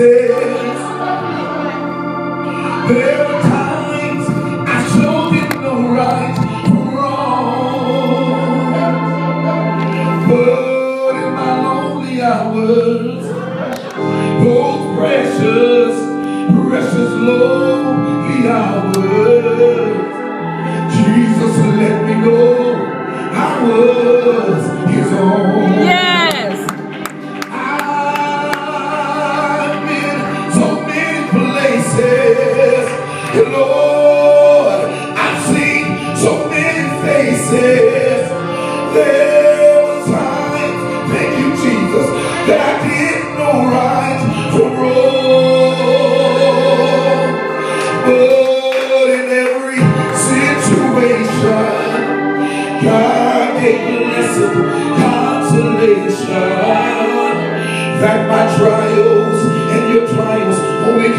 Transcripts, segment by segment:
There were times I sure didn't know right from wrong. But in my lonely hours, those precious, precious lonely hours, Jesus let me know I was his own. Blessed consolation that my trials and your trials only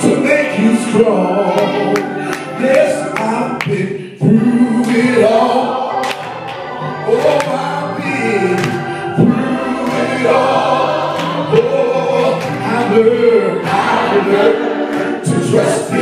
to make you strong. Yes, I've been through it all. Oh, I've been through it all. Oh, I learned, I learned to trust you.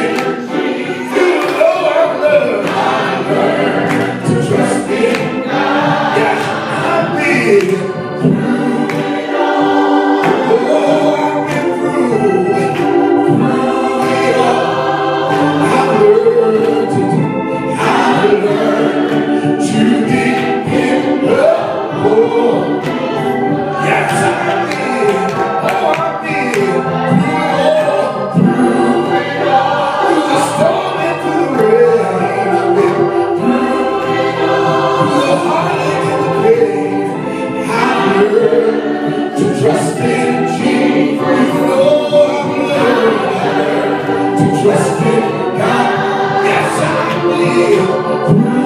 Holy.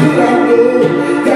I know?